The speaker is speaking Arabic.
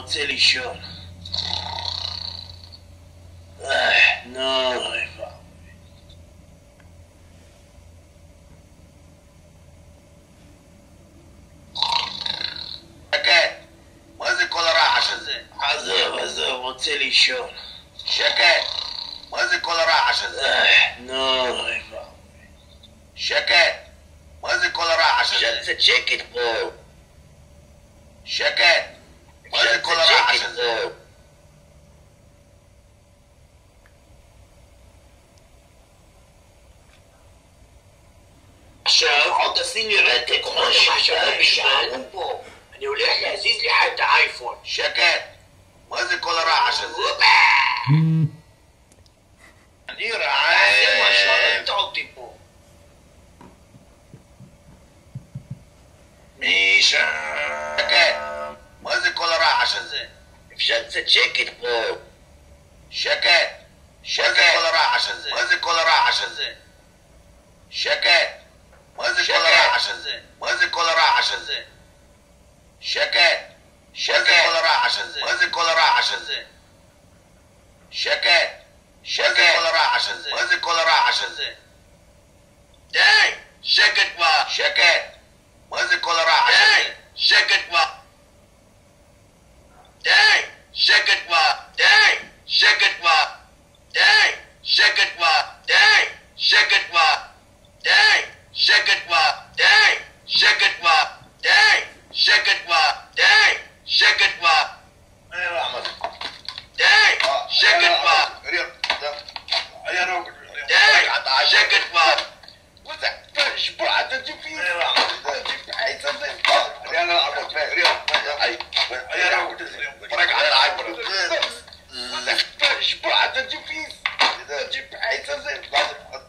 רוצה לישון. נו? עזוב, עזוב, רוצה לישון. שקט! מה זה כל הרעש הזה? נו? שקט! מה זה כל הרעש הזה? שקט פה. שקט! ولا الكوليرا عشان شاف؟ عطى سيني راتك ماشي شاف؟ الشعب أنا ولاد العزيز اللي حتى آيفون. شكات وهذا الكوليرا عشان دير عايز ما شاء الله إيه. تعطي بو ميشا. شكات شد شكت شكت شكت ولا راح عشان زين. مزك ولا راح عشان زين. شكت مزك ولا راح عشان زين. مزك ولا راح عشان زين. شكت شكت ولا راح عشان زين. مزك ولا راح عشان زين. شكت شكت ولا راح عشان زين. مزك ولا راح عشان زين. داي. شكت ما شكت second one, day, second one, day, second one, day, second one, day, second one, day, second one. أنا أحمد. day, second one. ريال. أنا أنا day, second one. وزع فش بعد تجيب أنا أحمد. عايز أنا أنا أحمد ريال. أي أنا أحمد. برك على العبر. وزع فش بعد تجيب de. Aí então você faz.